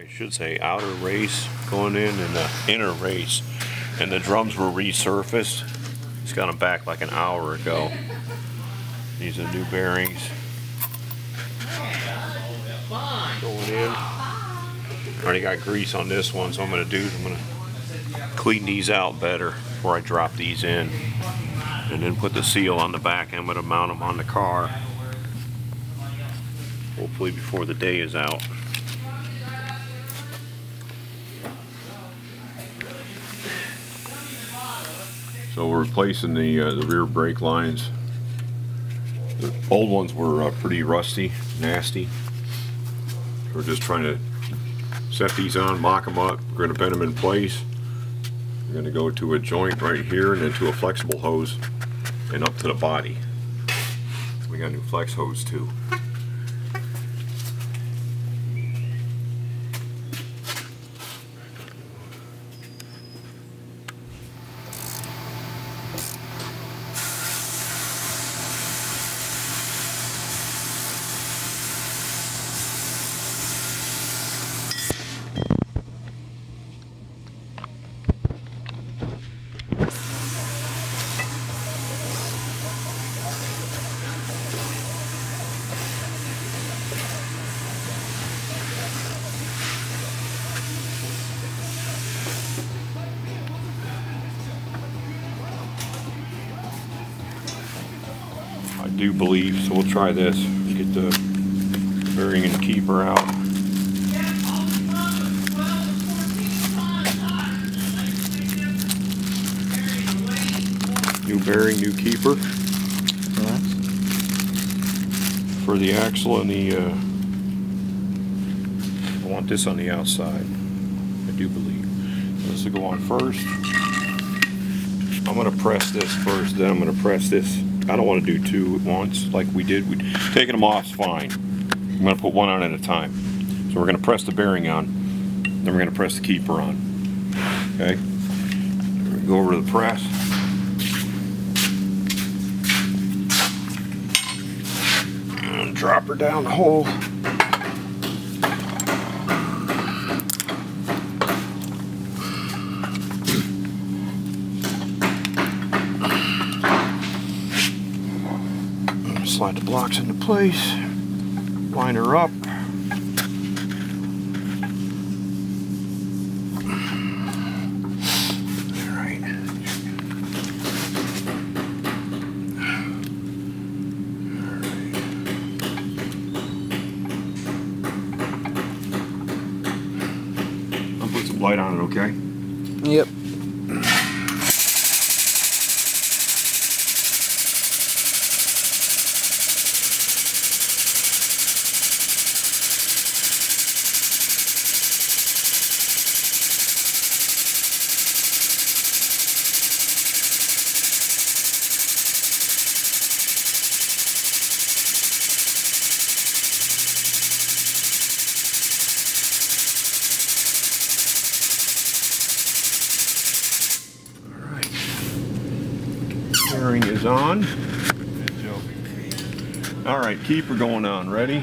I should say outer race going in and the inner race. And the drums were resurfaced. Just got them back like an hour ago. These are new bearings. Going in. Already got grease on this one, so I'm gonna do, is I'm gonna clean these out better before I drop these in. And then put the seal on the back. I'm gonna mount them on the car. Hopefully before the day is out. So we're replacing the, uh, the rear brake lines. The old ones were uh, pretty rusty, nasty. We're just trying to set these on, mock them up. We're going to bend them in place. We're going to go to a joint right here and then to a flexible hose and up to the body. We got a new flex hose too. Do believe, so we'll try this. Get the bearing and keeper out. New bearing, new keeper for the axle and the, uh, I want this on the outside. I do believe. This will go on first. I'm gonna press this first, then I'm gonna press this. I don't wanna do two at once like we did. We Taking them off is fine. I'm gonna put one on at a time. So we're gonna press the bearing on, then we're gonna press the keeper on. Okay? Go over to the press. And drop her down the hole. Slide the blocks into place, line her up. All right. I'll put some light on it, okay? Yep. Bearing is on. Alright, keeper going on. Ready?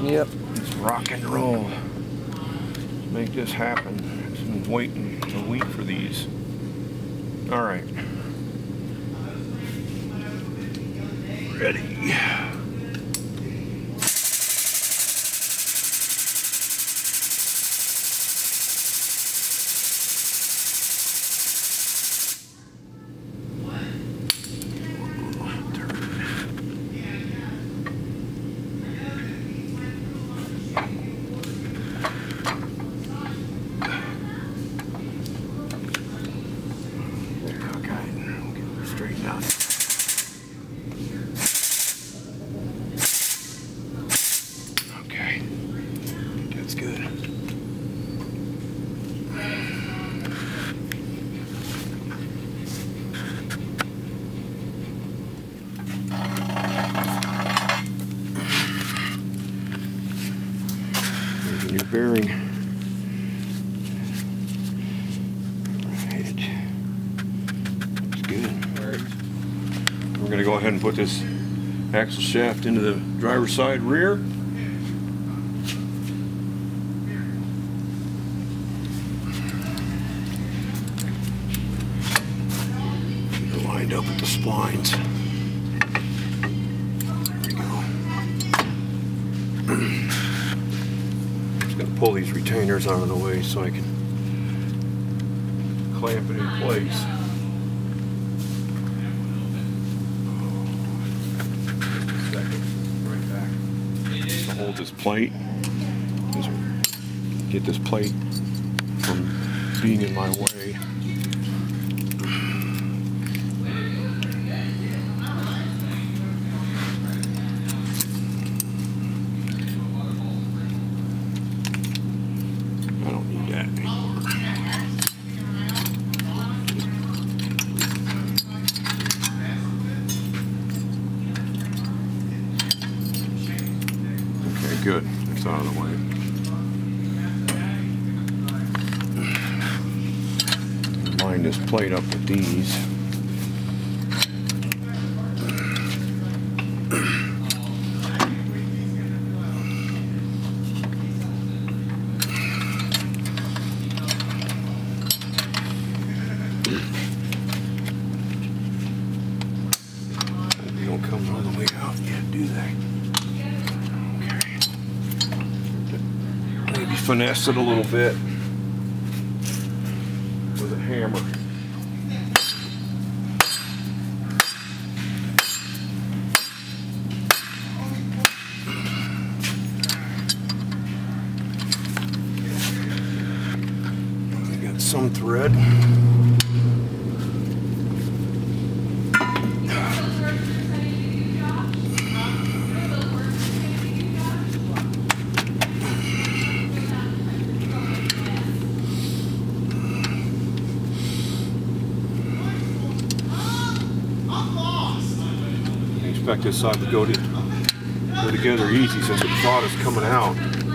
Yep. Let's rock and roll. Let's make this happen. I've been waiting a week for these. Alright. Ready. We're going to go ahead and put this axle shaft into the driver's side rear. Lined up with the splines. I'm just going to pull these retainers out of the way so I can clamp it in place. Hold this plate, get this plate from being in my way. I don't need that anymore. Okay, Out of the way. Line this plate up with these. They don't come all the way out yet, do they? Okay. Maybe finesse it a little bit with a hammer. Some thread. Expect this side would go to go together easy since the product is coming out.